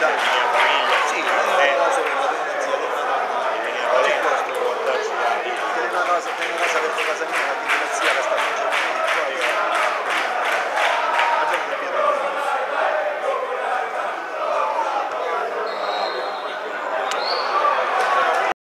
so. Venga, a ver qué pasa.